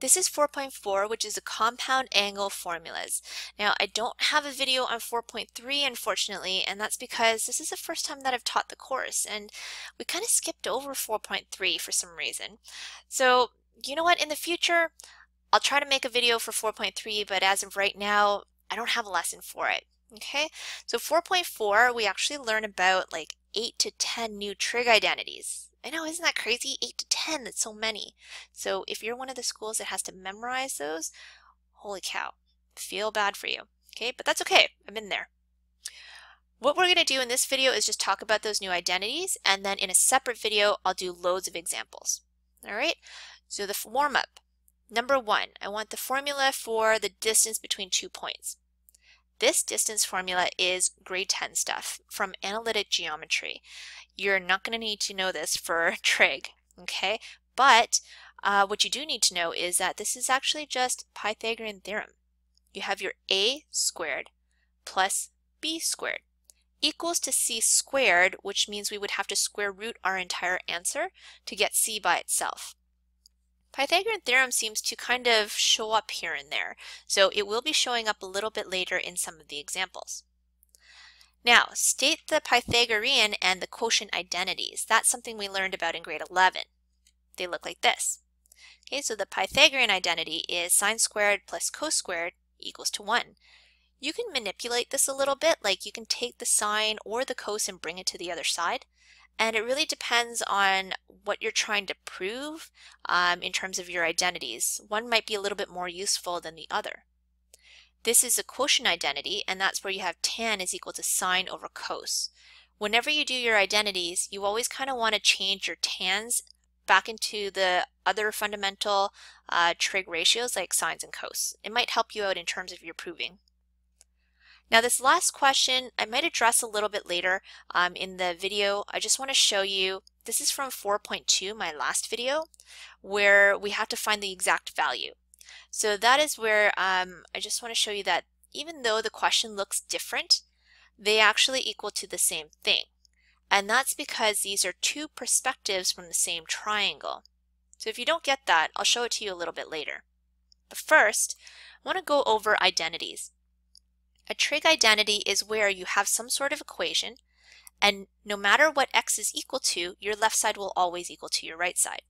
This is 4.4, which is a compound angle formulas. Now, I don't have a video on 4.3, unfortunately, and that's because this is the first time that I've taught the course, and we kind of skipped over 4.3 for some reason. So, you know what, in the future, I'll try to make a video for 4.3, but as of right now, I don't have a lesson for it. Okay, so 4.4, we actually learn about like 8 to 10 new trig identities. I know, isn't that crazy? 8 to 10, that's so many. So if you're one of the schools that has to memorize those, holy cow, feel bad for you. Okay, but that's okay, I'm in there. What we're going to do in this video is just talk about those new identities, and then in a separate video, I'll do loads of examples. All right, so the warm-up. Number one, I want the formula for the distance between two points. This distance formula is grade 10 stuff from analytic geometry. You're not going to need to know this for trig, okay? But uh, what you do need to know is that this is actually just Pythagorean theorem. You have your a squared plus b squared equals to c squared, which means we would have to square root our entire answer to get c by itself. Pythagorean theorem seems to kind of show up here and there, so it will be showing up a little bit later in some of the examples. Now, state the Pythagorean and the quotient identities. That's something we learned about in grade 11. They look like this. Okay, so the Pythagorean identity is sine squared plus cos squared equals to 1. You can manipulate this a little bit, like you can take the sine or the cos and bring it to the other side. And it really depends on what you're trying to prove um, in terms of your identities. One might be a little bit more useful than the other. This is a quotient identity, and that's where you have tan is equal to sine over cos. Whenever you do your identities, you always kind of want to change your tans back into the other fundamental uh, trig ratios like sines and cos. It might help you out in terms of your proving. Now this last question I might address a little bit later um, in the video. I just want to show you, this is from 4.2, my last video, where we have to find the exact value. So that is where um, I just want to show you that even though the question looks different, they actually equal to the same thing. And that's because these are two perspectives from the same triangle. So if you don't get that, I'll show it to you a little bit later. But first, I want to go over identities. A trig identity is where you have some sort of equation, and no matter what x is equal to, your left side will always equal to your right side.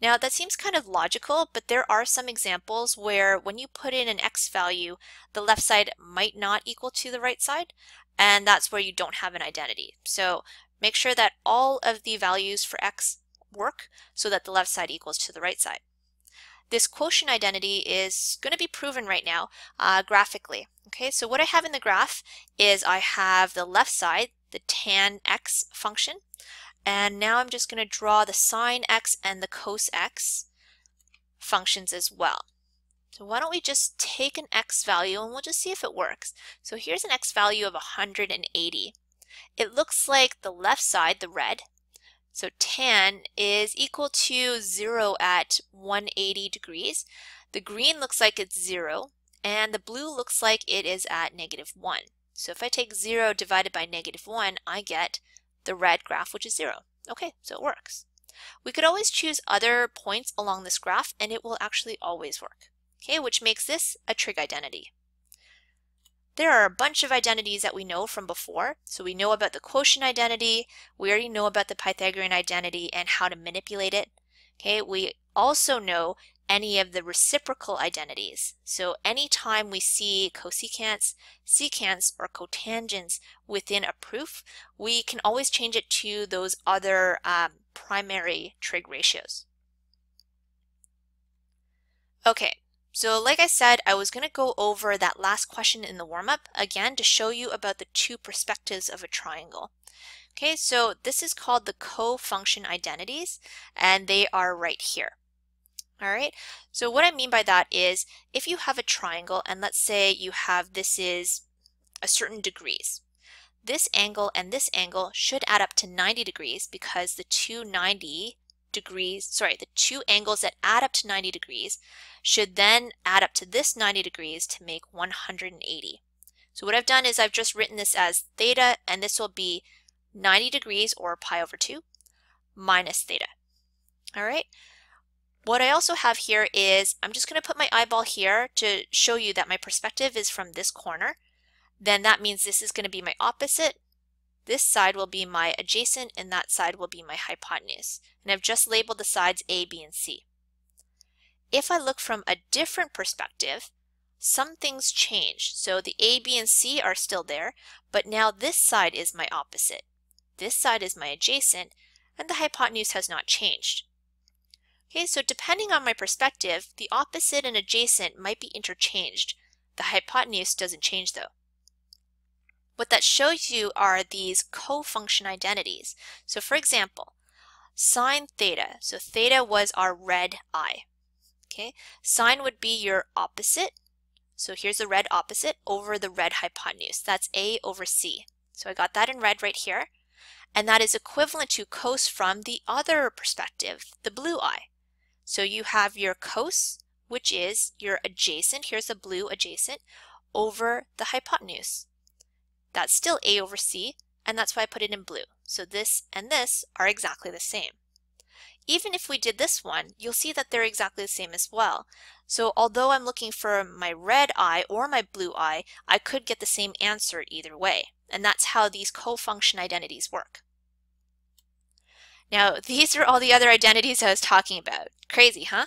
Now that seems kind of logical, but there are some examples where when you put in an x value, the left side might not equal to the right side, and that's where you don't have an identity. So make sure that all of the values for x work so that the left side equals to the right side. This quotient identity is going to be proven right now uh, graphically. Okay, so what I have in the graph is I have the left side, the tan x function, and now I'm just going to draw the sine x and the cos x functions as well. So why don't we just take an x value and we'll just see if it works. So here's an x value of 180. It looks like the left side, the red, so tan is equal to 0 at 180 degrees. The green looks like it's 0, and the blue looks like it is at negative 1. So if I take 0 divided by negative 1, I get the red graph, which is 0. Okay, so it works. We could always choose other points along this graph, and it will actually always work. Okay, which makes this a trig identity. There are a bunch of identities that we know from before. So we know about the quotient identity, we already know about the Pythagorean identity and how to manipulate it. Okay, we also know any of the reciprocal identities. So anytime we see cosecants, secants, or cotangents within a proof, we can always change it to those other um, primary trig ratios. Okay, so like I said, I was going to go over that last question in the warm-up again to show you about the two perspectives of a triangle. Okay, so this is called the co-function identities, and they are right here. All right, so what I mean by that is if you have a triangle, and let's say you have this is a certain degrees, this angle and this angle should add up to 90 degrees because the two 90 degrees, sorry, the two angles that add up to 90 degrees should then add up to this 90 degrees to make 180. So what I've done is I've just written this as theta, and this will be 90 degrees, or pi over 2, minus theta. All right? What I also have here is, I'm just going to put my eyeball here to show you that my perspective is from this corner. Then that means this is going to be my opposite. This side will be my adjacent and that side will be my hypotenuse. And I've just labeled the sides A, B, and C. If I look from a different perspective, some things change. So the A, B, and C are still there, but now this side is my opposite. This side is my adjacent, and the hypotenuse has not changed. Okay, so depending on my perspective, the opposite and adjacent might be interchanged. The hypotenuse doesn't change though. What that shows you are these co-function identities. So for example, sine theta, so theta was our red eye. Okay, sine would be your opposite, so here's the red opposite over the red hypotenuse. That's A over C. So I got that in red right here. And that is equivalent to cos from the other perspective, the blue eye. So you have your cos, which is your adjacent, here's the blue adjacent, over the hypotenuse. That's still A over C, and that's why I put it in blue. So this and this are exactly the same. Even if we did this one, you'll see that they're exactly the same as well. So although I'm looking for my red eye or my blue eye, I could get the same answer either way. And that's how these co-function identities work. Now, these are all the other identities I was talking about. Crazy, huh?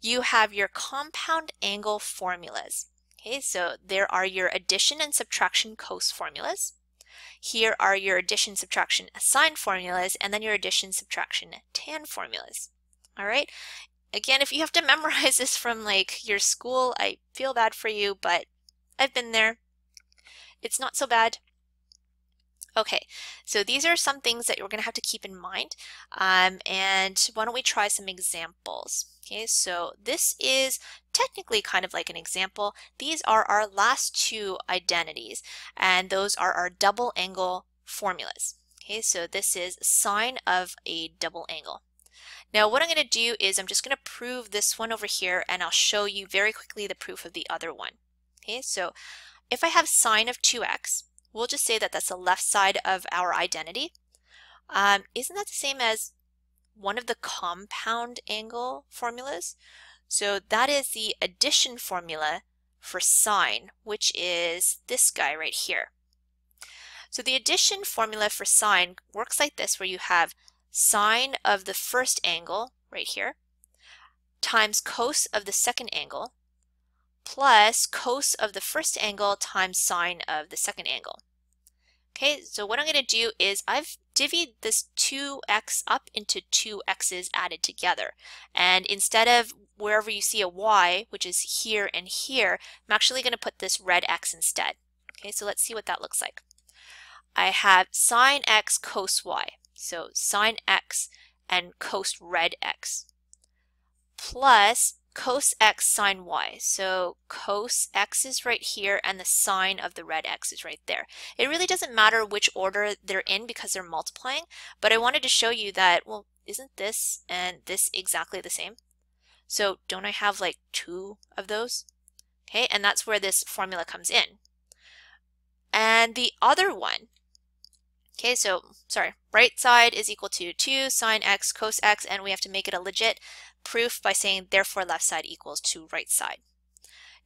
You have your compound angle formulas. Okay, so there are your addition and subtraction cos formulas. Here are your addition, subtraction, sine formulas, and then your addition, subtraction, tan formulas. All right. Again, if you have to memorize this from like your school, I feel bad for you, but I've been there. It's not so bad. Okay, so these are some things that you're going to have to keep in mind. Um, and why don't we try some examples? Okay, so this is technically kind of like an example. These are our last two identities, and those are our double angle formulas. Okay, so this is sine of a double angle. Now what I'm going to do is I'm just going to prove this one over here and I'll show you very quickly the proof of the other one. Okay, so if I have sine of 2x, we'll just say that that's the left side of our identity. Um, isn't that the same as one of the compound angle formulas. So that is the addition formula for sine, which is this guy right here. So the addition formula for sine works like this, where you have sine of the first angle, right here, times cos of the second angle, plus cos of the first angle times sine of the second angle. Okay, so what I'm going to do is I've divvied this 2x up into two x's added together. And instead of wherever you see a y, which is here and here, I'm actually going to put this red x instead. Okay, so let's see what that looks like. I have sine x cos y. So sine x and cos red x plus cos x sine y. So cos x is right here and the sine of the red x is right there. It really doesn't matter which order they're in because they're multiplying, but I wanted to show you that, well, isn't this and this exactly the same? So don't I have like two of those? Okay, and that's where this formula comes in. And the other one, okay, so sorry, right side is equal to 2 sine x cos x, and we have to make it a legit proof by saying therefore left side equals to right side.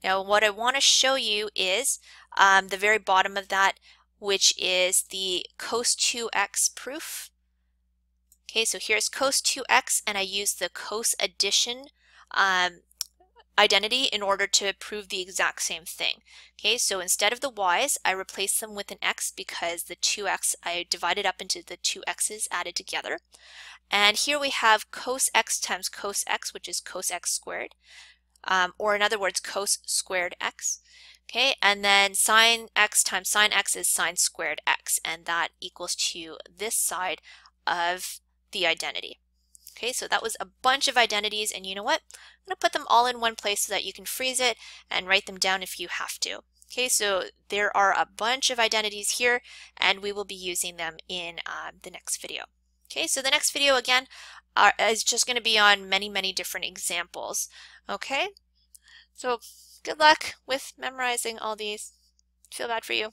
Now what I want to show you is um, the very bottom of that which is the cos 2x proof. Okay, so here's cos 2x and I use the cos addition um, identity in order to prove the exact same thing. Okay, so instead of the y's, I replace them with an x because the 2x, I divided up into the two x's added together. And here we have cos x times cos x, which is cos x squared, um, or in other words, cos squared x. Okay, and then sine x times sine x is sine squared x, and that equals to this side of the identity. Okay, so that was a bunch of identities, and you know what? I'm going to put them all in one place so that you can freeze it and write them down if you have to. Okay, so there are a bunch of identities here, and we will be using them in uh, the next video. Okay, so the next video again are, is just going to be on many, many different examples. Okay, so good luck with memorizing all these. Feel bad for you.